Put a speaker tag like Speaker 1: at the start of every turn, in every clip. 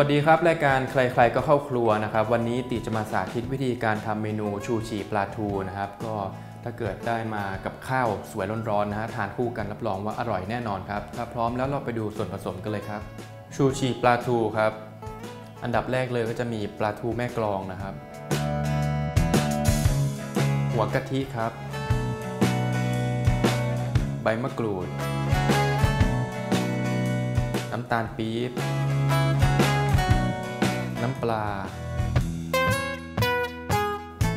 Speaker 1: วัสดีครับรายการใครๆก็เข้าครัวนะครับ วันนี้ติจะมาสาธิตวิธีการทำเมนูชูชีปลาทูนะครับ ก็ถ้าเกิดได้มากับข้าวสวยร้อนๆนะฮะทานคู่กันรับรองว่าอร่อยแน่นอนครับ ถ้าพร้อมแล้วเราไปดูส่วนผสมกันเลยครับ ชูชีปลาทูครับ อันดับแรกเลยก็จะมีปลาทูแม่กลองนะครับ หัวกะทิครับ ใบมะกรูด น้ำตาลปี๊บ น้ำปลา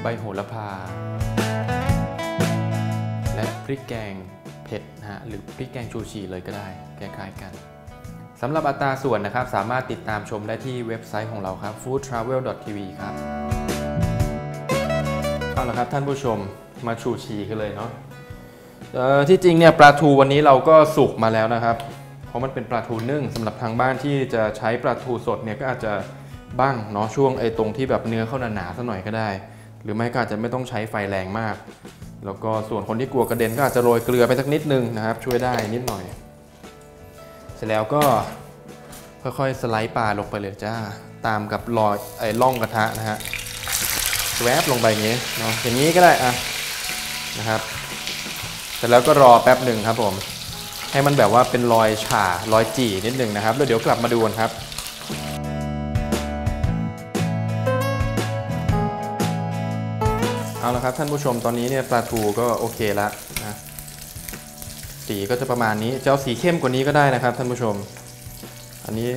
Speaker 1: ใบโหระพา และพริกแกงเผ็ดนะฮะหรือพริกแกงชูชีเลยก็ได้คล้ายๆกันสำหรับอัตราส่วนนะครับ สามารถติดตามชมได้ที่เว็บไซต์ของเราครับ foodtravel.tv ครับเอาละครับท่านผู้ชมมาชูชีกันเลยเนาะที่จริงเนี่ยปลาทูวันนี้เราก็สุกมาแล้วนะครับ เพราะมันเป็นปลาทูนึ่งสำหรับทางบ้านที่จะใช้ปลาทูสดเนี่ยก็อาจจะ บ้างเนาะช่วงไอ้ตรงที่แบบเนื้อเข้าหนาๆสักหน่อยก็ได้ หรือไม่ก็อาจจะไม่ต้องใช้ไฟแรงมาก แล้วก็ส่วนคนที่กลัวกระเด็นก็อาจจะโรยเกลือไปสักนิดนึงนะครับ ช่วยได้นิดหน่อย เสร็จแล้วก็ค่อยๆสไลด์ปลาลงไปเลยจ้าตามกับรอยไอ้ร่องกระทะนะฮะแวบลงไปอย่างนี้เนาะอย่างนี้ก็ได้อะนะครับเสร็จแล้วก็รอแป๊บหนึ่งครับผม ให้มันแบบว่าเป็นรอยฉ่ารอยจี่นิดหนึ่งนะครับแล้วเดี๋ยวกลับมาดูกันครับ เอาละครับท่านผู้ชมตอนนี้เนี่ยปลาทูก็โอเคแล้วนะสีก็จะประมาณนี้จะเอาสีเข้มกว่านี้ก็ได้นะครับท่านผู้ชม อันนี้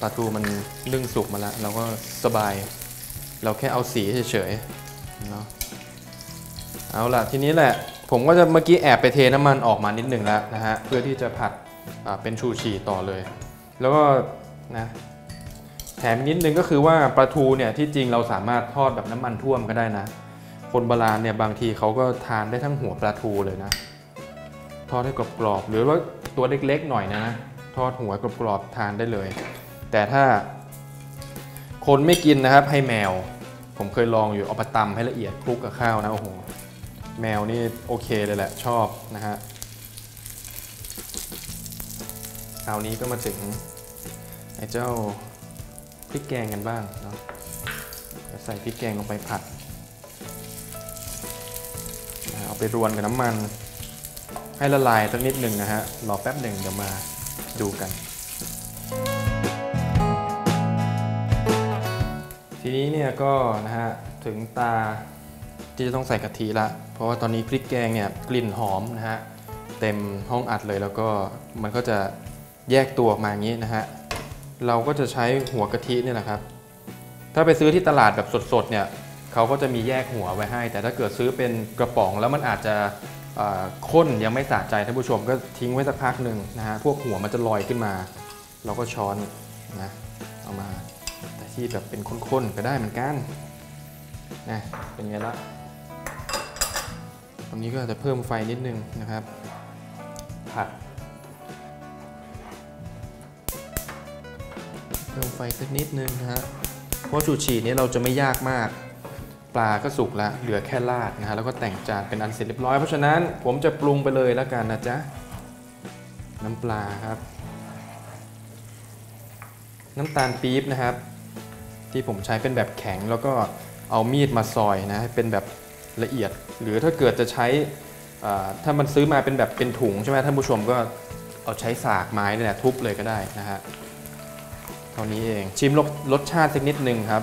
Speaker 1: ปลาทูมันนึ่งสุกมาแล้วเราก็สบาย เราแค่เอาสีเฉยๆเนาะเอาล่ะทีนี้แหละผมก็จะเมื่อกี้แอบไปเทน้ำมันออกมานิดหนึ่งแล้วนะฮะเพื่อที่จะผัดเป็นชูชีต่อเลย แล้วก็นะแถมนิดนึงก็คือว่าปลาทูเนี่ยที่จริงเราสามารถทอดแบบน้ำมันท่วมก็ได้นะ คนโบราณเนี่ยบางทีเขาก็ทานได้ทั้งหัวปลาทูเลยนะ ทอดให้กรอบๆหรือว่าตัวเล็กๆหน่อยนะ ทอดหัวกรอบๆทานได้เลย แต่ถ้าคนไม่กินนะครับให้แมว ผมเคยลองอยู่เอาไปตำให้ละเอียดคลุกกับข้าวนะโอ้โหแมวนี่โอเคเลยแหละชอบนะฮะคราวนี้ก็มาถึงไอ้เจ้าพริกแกงกันบ้างเนาะใส่พริกแกงลงไปผัด ไปรวนกับน้ำมัน ให้ละลายสักนิดหนึ่งนะฮะรอแป๊บหนึ่งเดี๋ยวมาดูกัน ทีนี้เนี่ยก็นะฮะถึงตาที่จะต้องใส่กะทิละ เพราะว่าตอนนี้พริกแกงเนี่ยกลิ่นหอมนะฮะเต็มห้องอัดเลยแล้วก็มันก็จะแยกตัวออกมาอย่างนี้นะฮะเราก็จะใช้หัวกะทิเนี่ยแหละครับ ถ้าไปซื้อที่ตลาดแบบสดๆเนี่ย เขาก็จะมีแยกหัวไว้ให้ แต่ถ้าเกิดซื้อเป็นกระป๋องแล้วมันอาจจะข้นยังไม่สะใจท่านผู้ชมก็ทิ้งไว้สักพักหนึ่งนะฮะพวกหัวมันจะลอยขึ้นมา เราก็ช้อนนะเอามาแต่ที่แบบเป็นข้นๆก็ได้เหมือนกันนะเป็นไงละตรงนี้ก็อาจจะเพิ่มไฟนิดนึงนะครับผัดเพิ่มไฟสักนิดนึงนะฮะเพราะชูชีนี้เราจะไม่ยากมาก ปลาก็สุกแล้วเหลือแค่ราดนะฮะแล้วก็แต่งจานเป็นอันเสร็จเรียบร้อยเพราะฉะนั้นผมจะปรุงไปเลยแล้วกันนะจ๊ะน้ำปลาครับ น้ำตาลปี๊บนะครับ ที่ผมใช้เป็นแบบแข็งแล้วก็เอามีดมาซอยนะให้เป็นแบบละเอียด หรือถ้าเกิดจะใช้ถ้ามันซื้อมาเป็นแบบเป็นถุงใช่ไหมท่านผู้ชมก็เอาใช้สากไม้นี่ยทุบเลยก็ได้นะฮะเท่านี้เองชิมรสรสชาติสักนิดนึงครับ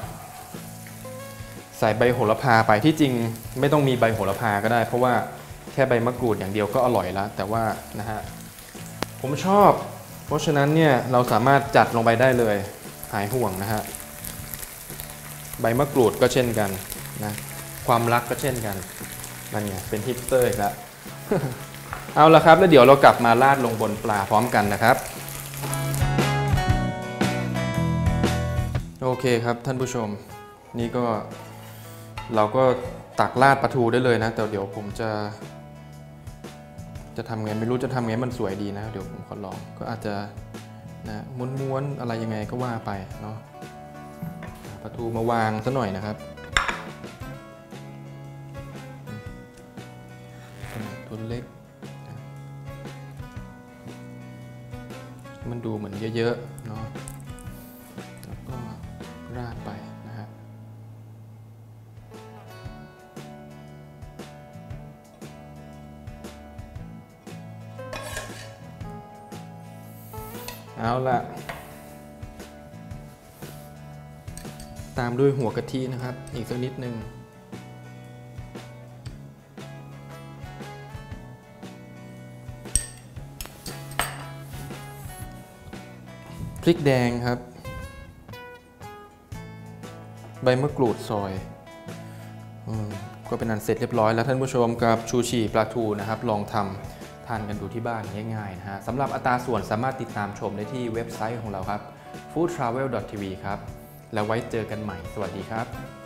Speaker 1: ใส่ใบโหระพาไปที่จริงไม่ต้องมีใบโหระพาก็ได้ เพราะว่าแค่ใบมะกรูดอย่างเดียวก็อร่อยแล้ว แต่ว่านะฮะผมชอบ เพราะฉะนั้นเนี่ยเราสามารถจัดลงไปได้เลยหายห่วงนะฮะใบมะกรูดก็เช่นกันนะความรักก็เช่นกันนั่นไงเป็นฮิปสเตอร์อีกแล้วเอาละครับ แล้วเดี๋ยวเรากลับมาราดลงบนปลาพร้อมกันนะครับ โอเคครับท่านผู้ชม นี่ก็ เราก็ตักราดปลาทูได้เลยนะ แต่เดี๋ยวผมจะ จะทำไงไม่รู้จะทำไงมันสวยดีนะ เดี๋ยวผมขอลองก็อาจจะนะม้วนๆอะไรยังไงก็ว่าไปเนาะปลาทูมาวางซะหน่อยนะครับตัวเล็ก มันดูเหมือนเยอะๆเนาะ เอาละตามด้วยหัวกะทินะครับ อีกสักนิดหนึ่งพริกแดงครับ ใบมะกรูดซอยอก็เป็นอันเสร็จเรียบร้อยแล้วท่านผู้ชมกับชูชีปลาทูนะครับ ลองทำ ทานกันดูที่บ้านง่ายๆนะฮะสำหรับอัตราส่วนสามารถติดตามชมได้ที่เว็บไซต์ของเราครับ foodtravel.tv ครับ แล้วไว้เจอกันใหม่ สวัสดีครับ